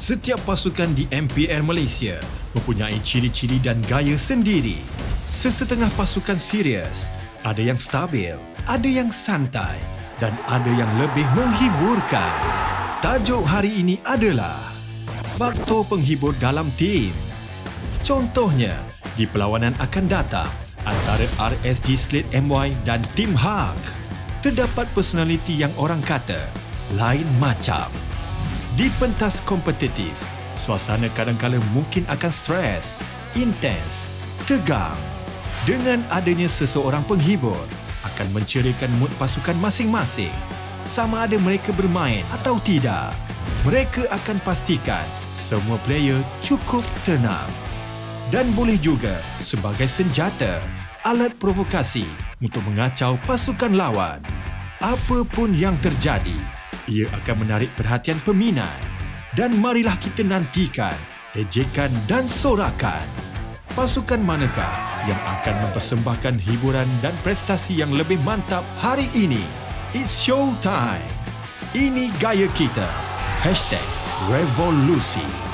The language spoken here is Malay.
Setiap pasukan di MPL Malaysia mempunyai ciri-ciri dan gaya sendiri. Sesetengah pasukan serius, ada yang stabil, ada yang santai dan ada yang lebih menghiburkan. Tajuk hari ini adalah faktor penghibur dalam tim. Contohnya, di perlawanan akan datang antara RSG Slate MY dan Tim Hak, terdapat personaliti yang orang kata lain macam. Di pentas kompetitif, suasana kadang-kala mungkin akan stres, intens, tegang. Dengan adanya seseorang penghibur, akan menceriakan mood pasukan masing-masing. Sama ada mereka bermain atau tidak, mereka akan pastikan semua player cukup tenang. Dan boleh juga sebagai senjata, alat provokasi untuk mengacau pasukan lawan. Apapun yang terjadi, ia akan menarik perhatian peminat. Dan marilah kita nantikan ejekan dan sorakan. Pasukan manakah yang akan mempersembahkan hiburan dan prestasi yang lebih mantap hari ini? It's show time. Ini gaya kita. Hashtag Revolusi.